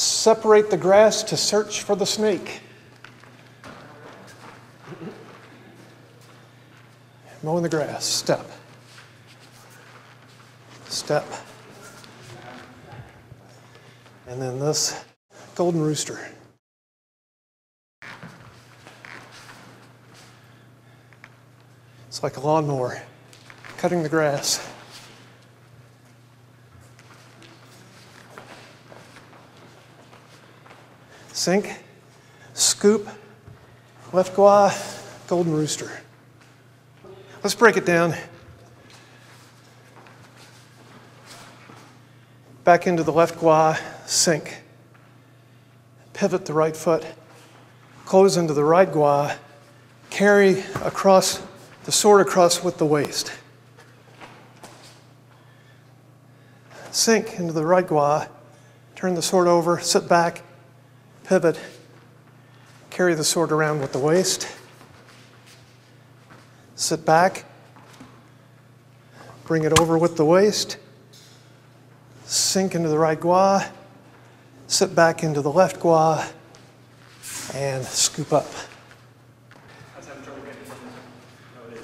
separate the grass to search for the snake. Mowing the grass, step. Step. And then this golden rooster. It's like a lawnmower cutting the grass. Sink, scoop, left gua, golden rooster. Let's break it down. Back into the left gua, sink. Pivot the right foot, close into the right gua, carry across the sword across with the waist. Sink into the right gua, turn the sword over, sit back, pivot, carry the sword around with the waist, sit back, bring it over with the waist, sink into the right gua, sit back into the left gua, and scoop up.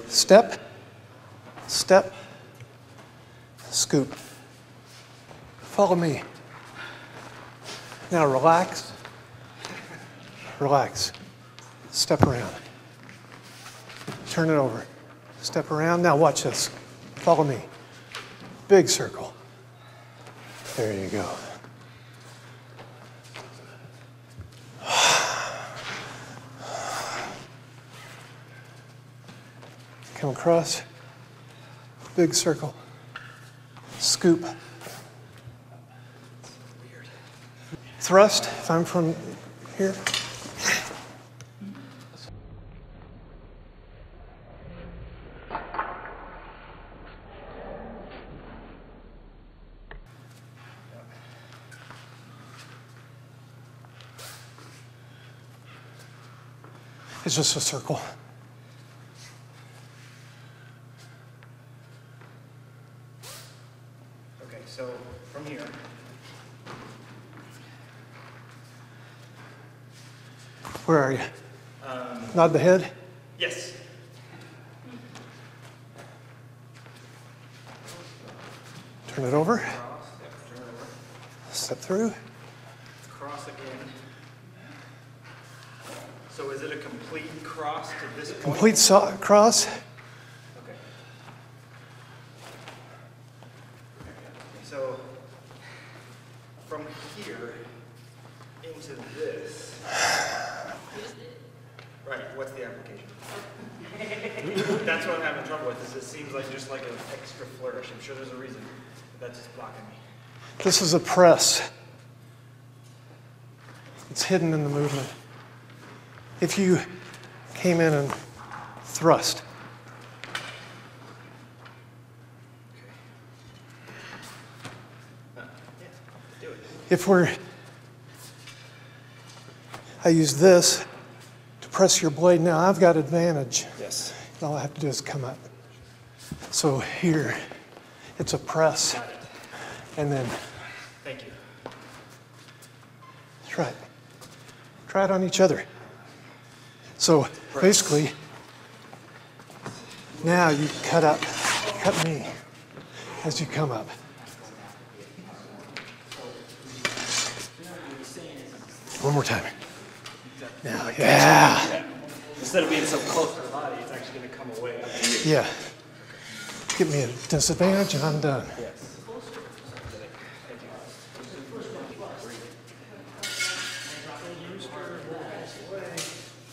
Step, step, scoop. Follow me. Now relax, relax. Step around. Turn it over. Step around. Now watch this. Follow me. Big circle. There you go. Come across. Big circle. Scoop. Thrust, if I'm from here. It's just a circle. Okay, so from here, Where are you? Um, Nod the head. yes. Turn it over. Cross, yep, turn it over. Step through. Cross again. So is it a complete cross to this point? Complete so- cross. Okay. So from here into this. Right, what's the application? That's what I'm having trouble with, is it seems like just like an extra flourish. I'm sure there's a reason, but that's just blocking me. This is a press. It's hidden in the movement. If you came in and thrust, Yeah, do it. if we're, I use this to press your blade. Now I've got advantage. Yes. All I have to do is come up. So here, it's a press. And then Thank you. try it. Try it on each other. So basically, now you cut up, cut me as you come up. One more time. Now, yeah, Instead of being so close to the body, it's actually going to come away. yeah. Give me a disadvantage and I'm done. Yes.